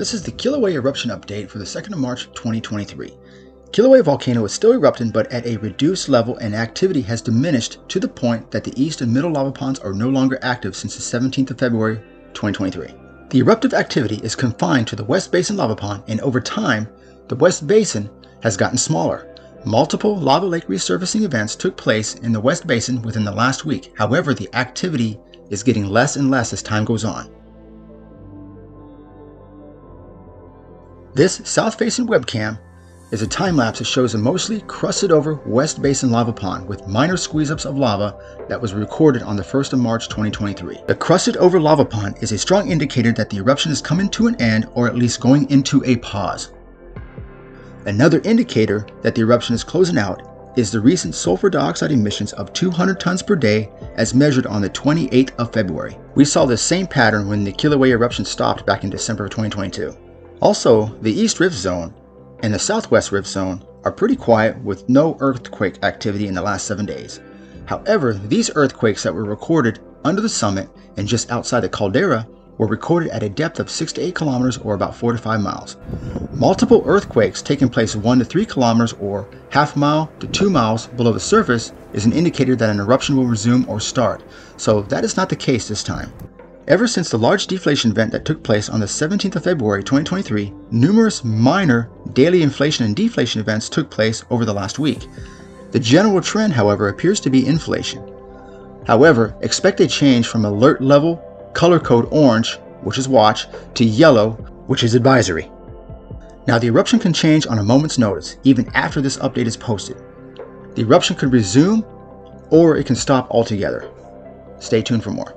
This is the Kilauea eruption update for the 2nd of March 2023. Kilauea volcano is still erupting but at a reduced level and activity has diminished to the point that the east and middle lava ponds are no longer active since the 17th of February 2023. The eruptive activity is confined to the West Basin lava pond and over time, the West Basin has gotten smaller. Multiple lava lake resurfacing events took place in the West Basin within the last week. However, the activity is getting less and less as time goes on. This south-facing webcam is a time lapse that shows a mostly crusted over West Basin lava pond with minor squeeze ups of lava that was recorded on the 1st of March 2023. The crusted over lava pond is a strong indicator that the eruption is coming to an end or at least going into a pause. Another indicator that the eruption is closing out is the recent sulfur dioxide emissions of 200 tons per day as measured on the 28th of February. We saw the same pattern when the Kilauea eruption stopped back in December of 2022. Also, the East Rift Zone and the Southwest Rift Zone are pretty quiet with no earthquake activity in the last seven days. However, these earthquakes that were recorded under the summit and just outside the caldera were recorded at a depth of 6 to 8 kilometers or about 4 to 5 miles. Multiple earthquakes taking place 1 to 3 kilometers or half mile to 2 miles below the surface is an indicator that an eruption will resume or start, so that is not the case this time. Ever since the large deflation event that took place on the 17th of February 2023, numerous minor daily inflation and deflation events took place over the last week. The general trend, however, appears to be inflation. However, expect a change from alert level, color code orange, which is watch, to yellow, which is advisory. Now, the eruption can change on a moment's notice, even after this update is posted. The eruption could resume, or it can stop altogether. Stay tuned for more.